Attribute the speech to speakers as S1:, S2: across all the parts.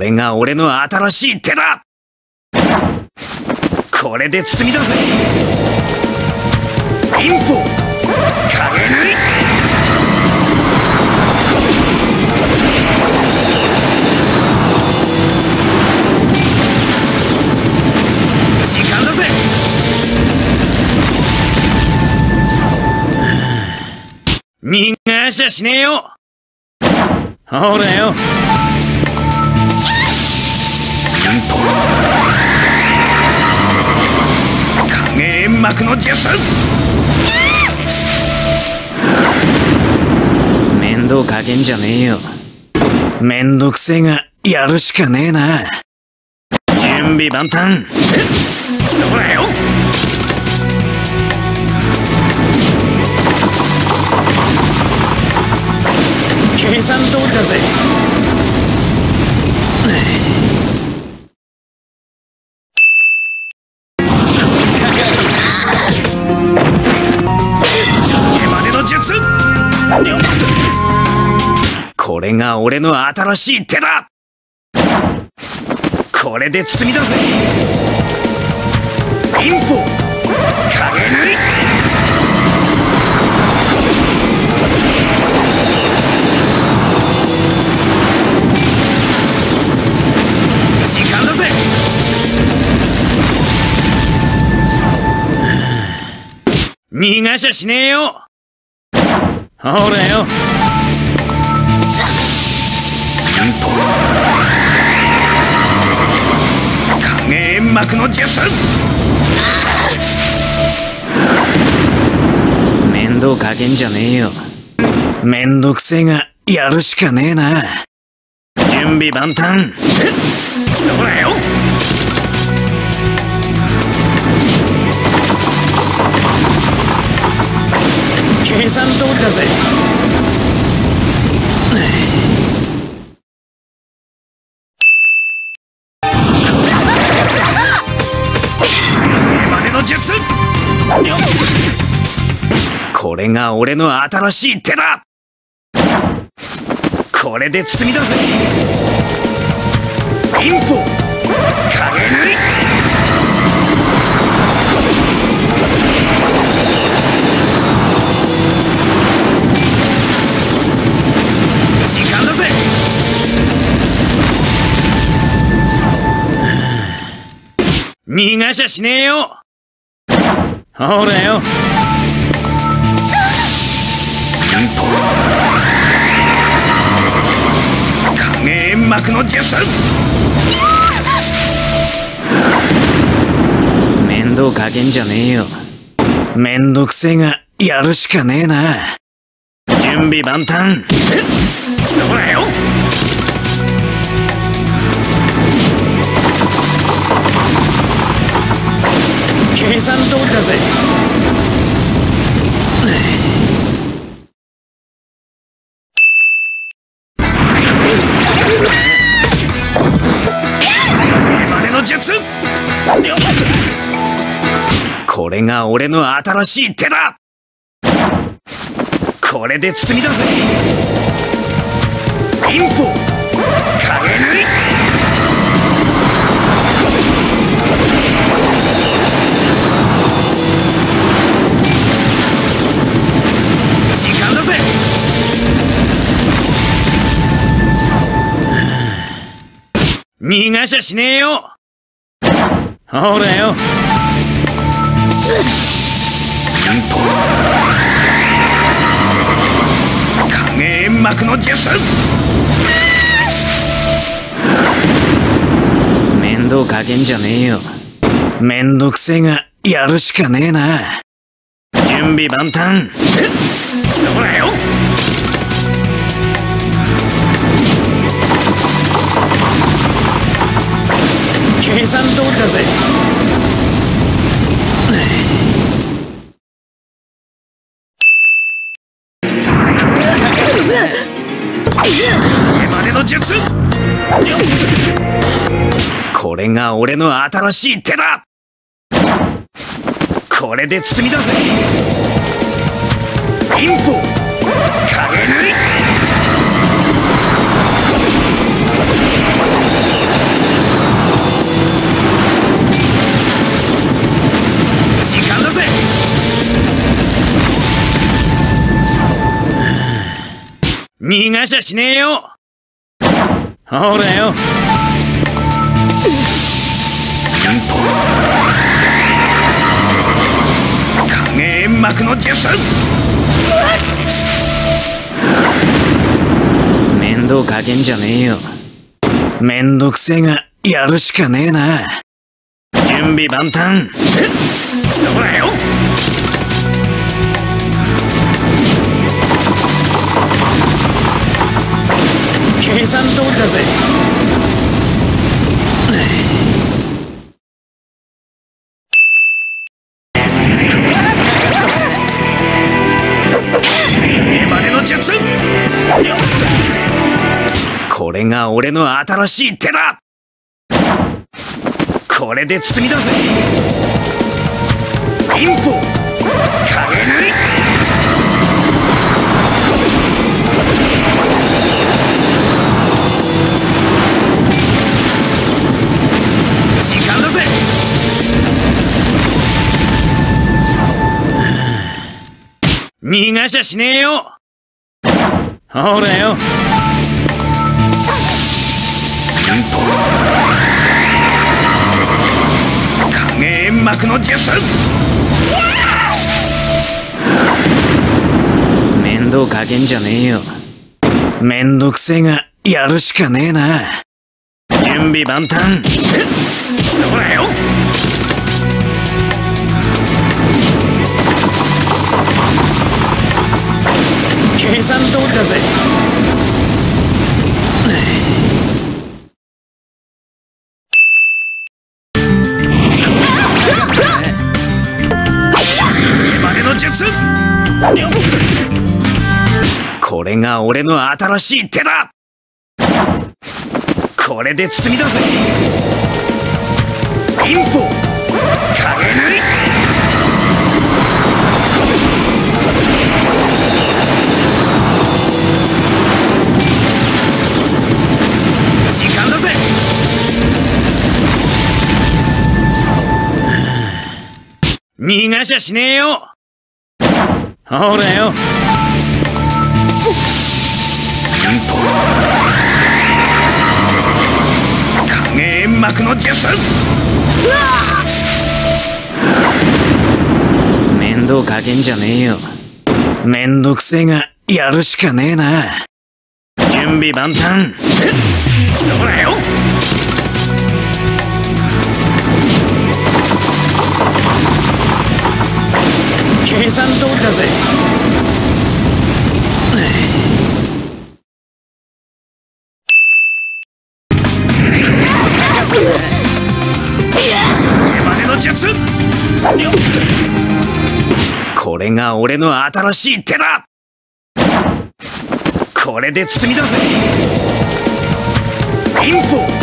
S1: れが俺の新しい手だ。これで積み出せ。インポ影縫い時間だぜ。逃がしゃしねえよ。ほらよ。影煙幕の術。面倒かけんじゃねえよ。めんどくせえがやるしかねえな。準備万端。そらよ。計算通りだぜ。が俺の新しい手だ。これで積み出せ。インポ影縫い時間だぜ。逃がしゃしねえよ。ほらよ。影煙幕の術。面倒かけんじゃねえよ。めんどくせえがやるしかねえな。準備万端。そらよ。計算通りだぜ。これが俺の新しい手だ。これで積み出せインポ影縫い時間だぜ。逃がしゃしねえよ。ほらよ。影煙幕の術面倒かけんじゃねえよ。めんどくせえがやるしかねえな。準備万端。そらよ。計算通りだぜ。これが俺の新しい手だ。これで積み出せインポ影縫い時間だぜ。逃がしゃしねえよほらよ。影煙幕の術。面倒かけんじゃねえよ。めんどくせえがやるしかねえな。準備万端。そらよ計算通りだぜまでの術。これが俺の新しい手だ。これで積み出せ。インポ。影縫い逃がしゃしねえよ。ほらよ。影煙幕の術面倒かけんじゃねえよ。めんどくせえがやるしかねえな。準備万端。そらよ算通りだぜこれが俺の新しい手だ。これで包みだぜインポ。影塗り。逃がしゃしねえよ。ほらよ。影煙幕の術。面倒かけんじゃねえよ。めんどくせえがやるしかねえな。準備万端。そらよ。だぜまでの術。これが俺の新しい手だ。これで包みだぜインポ。影塗り。逃がしゃしねえよ。ほらよ。影煙幕の術面倒かけんじゃねえよ。めんどくせえがやるしかねえな。準備万端。そらよ計算通りだぜ。これが俺の新しい手だ。これで包みだぜインポ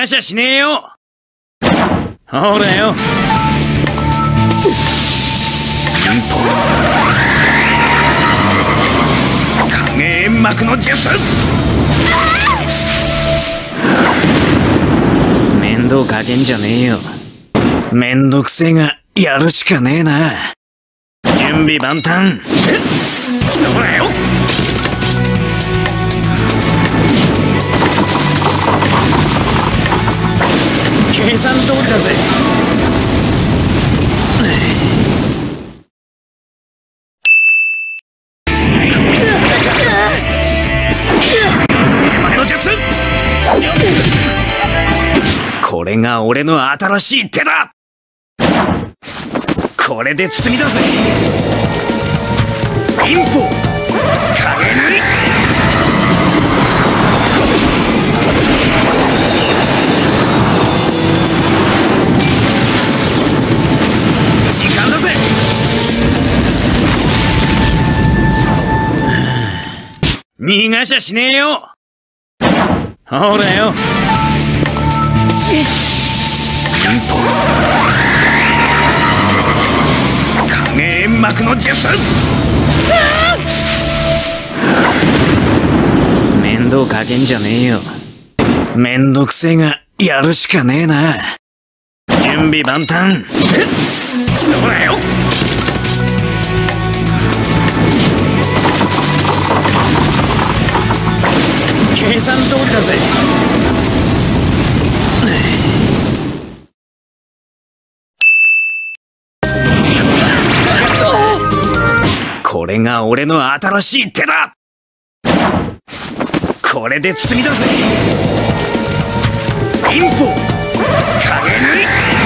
S1: 逃がしゃしねえよ。ほらよ。影煙幕の術面倒かけんじゃねえよ。めんどくせえがやるしかねえな。準備万端。そらよ計算通りだぜ。これが俺の新しい手だ。これで包みだぜインポ。影塗り。逃がしゃしねえよほらよ影煙幕の術面倒かけんじゃねえよ。めんどくせえが、やるしかねえな。準備万端。そらよ計算通りだぜ。これが俺の新しい手だ。これで次だぜインポ影縫い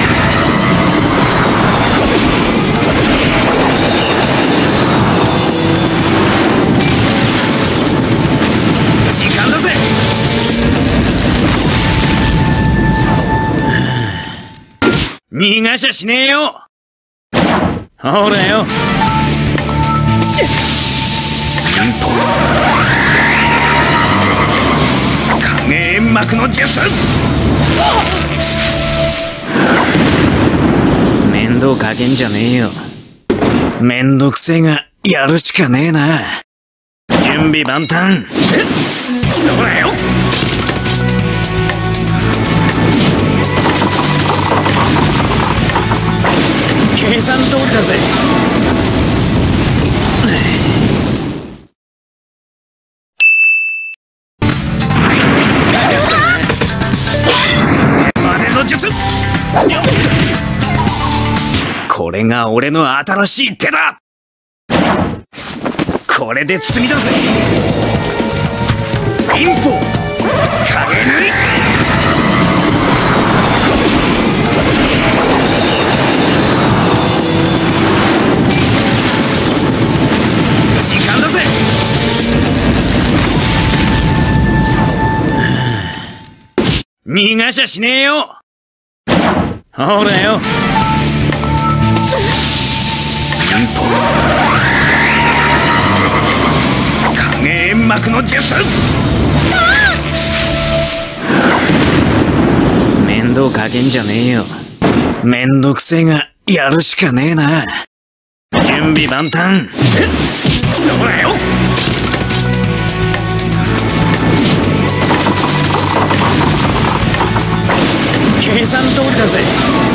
S1: 逃がしゃしねえよ。ほらよ。影煙幕の術。面倒かけんじゃねえよ。めんどくせえがやるしかねえな。準備万端。そらよ。計算通りだぜ。これが俺の新しい手だ。これで次だぜインポ影縫い時間だぜ。逃がしゃしねえよ。ほらよ。影煙幕の術。面倒かけんじゃねえよ。めんどくせえがやるしかねえな。準備万端。計算通りだぜ。